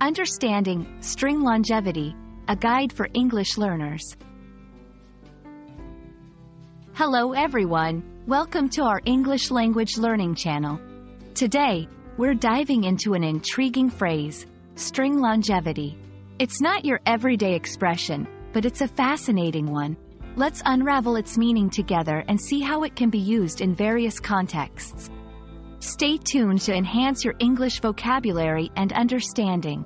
Understanding String Longevity, a guide for English learners. Hello everyone, welcome to our English language learning channel. Today, we're diving into an intriguing phrase, string longevity. It's not your everyday expression, but it's a fascinating one. Let's unravel its meaning together and see how it can be used in various contexts. Stay tuned to enhance your English vocabulary and understanding.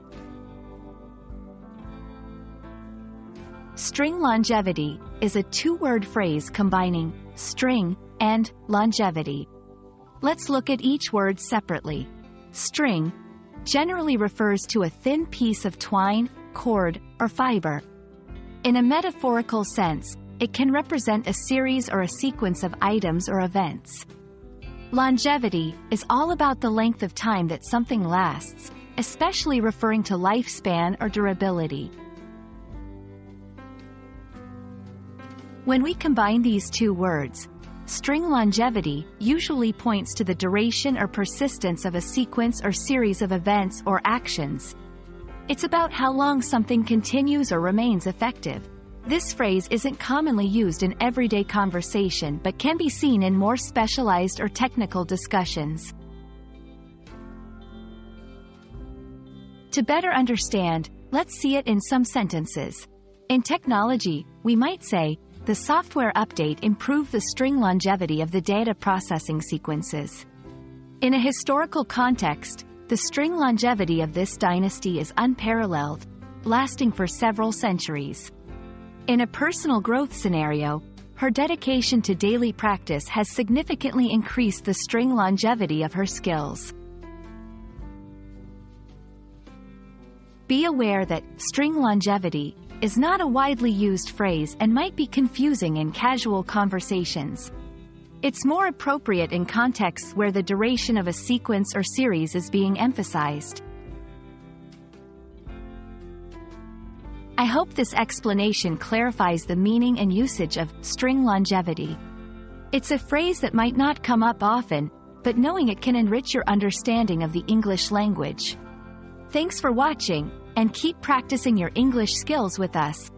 String longevity is a two-word phrase combining string and longevity. Let's look at each word separately. String generally refers to a thin piece of twine, cord, or fiber. In a metaphorical sense, it can represent a series or a sequence of items or events. Longevity is all about the length of time that something lasts, especially referring to lifespan or durability. When we combine these two words, string longevity usually points to the duration or persistence of a sequence or series of events or actions. It's about how long something continues or remains effective. This phrase isn't commonly used in everyday conversation but can be seen in more specialized or technical discussions. To better understand, let's see it in some sentences. In technology, we might say, the software update improved the string longevity of the data processing sequences. In a historical context, the string longevity of this dynasty is unparalleled, lasting for several centuries. In a personal growth scenario, her dedication to daily practice has significantly increased the string longevity of her skills. Be aware that string longevity is not a widely used phrase and might be confusing in casual conversations. It's more appropriate in contexts where the duration of a sequence or series is being emphasized. I hope this explanation clarifies the meaning and usage of string longevity. It's a phrase that might not come up often, but knowing it can enrich your understanding of the English language. Thanks for watching, and keep practicing your English skills with us.